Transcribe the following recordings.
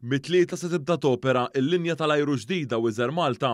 Mit-Tlieta se tibda topera l-linja tal-ajru ġdida Wizz Air Malta.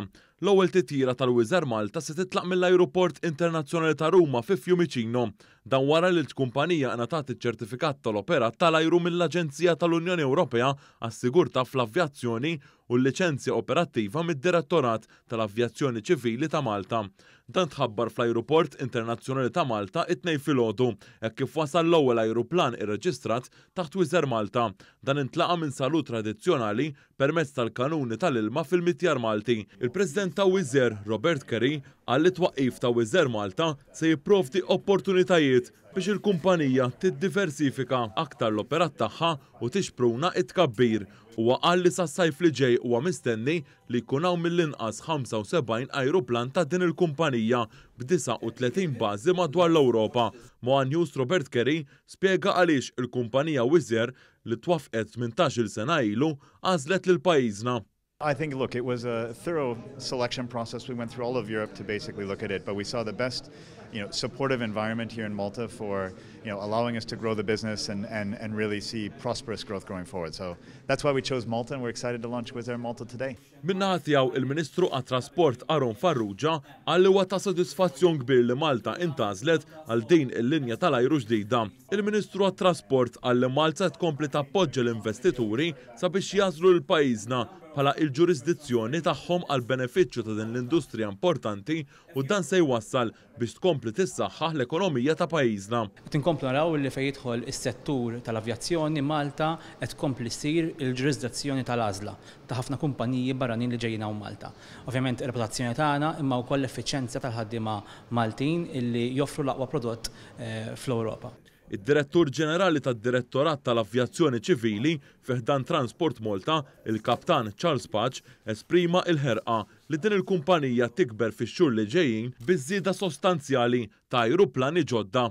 L-ewwel titjira tal-Wizz Air Malta se titlaq mill-Ajruport Internazzjonali ta' Ruma fi Fiumicino. Dan wara li l-kumpanija ingħatat iċ-ċertifikat tal-operat tal-ajru mill-Aġenzija tal-Unjoni Ewropea għas-Sigurtà fl-Avjazzjoni u l-liċenzja operattiva mid-Direttorat tal-Avjazzjoni Ċivili ta' Malta. Dan tħabbar fl-Ajruport Internazzjonali ta' Malta it-Tnejn filgħodu hekk kif wasal l-ewwel ajruplan irreġistrat taħt Wizz Air Malta. Dan intlaqa' minn salut tradizzjonali permezz tal-kanuni tal-ilma fil-mitjar Malti. Il-President ta' Wizz Air, Robert Carey, qal li t-twaqqif ta' Wizz Air Malta se jipprovdi opportunitajiet biex il-kumpanija tiddiversifika aktar l-operat tagħha u tixpruna t-tkabbir. Huwa qal li sas-sajf li ġej huwa mistenni li jkun hawn mill-inqas 75 ajruplan ta' din il-kumpanija b' 39 bażi madwar l-Ewropa. Moa News Robert Kerry spjega għaliex il-kumpanija Wizz Air li twaffqet tmintax-il sena ilu għażlet lil pajjiżna. I think, look, it was a thorough selection process. We went through all of Europe to basically look at it, but we saw the best you know, supportive environment here in Malta for you know, allowing us to grow the business and, and, and really see prosperous growth going forward. So that's why we chose Malta and we're excited to launch Wizz Air Malta today. Minna tiegħu il-Ministru għat-Trasport Aaron Farrugia għal huwa ta' sodisfazzjon kbir li Malta intażlet għal din il-linja tal-ajru ġdida. Il-Ministru għat-Trasport qal li Malta qed tkompli tappoġġa l-investituri sabiex jagħżlu lil pajjiżna bħala il-ġurisdizzjoni tagħhom għall-benefiċċju ta' din l-industrija importanti u dan se jwassal biex tkompli tissaħħaħ l-ekonomija ta' pajjiżna. Qed inkomplu naraw li fejn jidħol is-settur tal-avjazzjoni Malta qed tkompli ssir il-ġurisdizzjoni tal-għażla ta' ħafna kumpaniji barranin li ġejjin hawn Malta. Ovvjament ir-reputazzjoni tagħna imma wkoll l-effiċjenza tal-ħaddiema Maltin illi joffru l-aqwa prodott fl-Ewropa. Id-Direttur Ġenerali tad-Direttorat tal-Avjazzjoni Ċivili fi ħdan Transport Malta, il-Kaptan Charles Paċ, esprima l-ħerqa li din il-kumpanija tikber fix-xhur li ġejjin biż-żieda sostanzjali ta' ajruplani ġodda.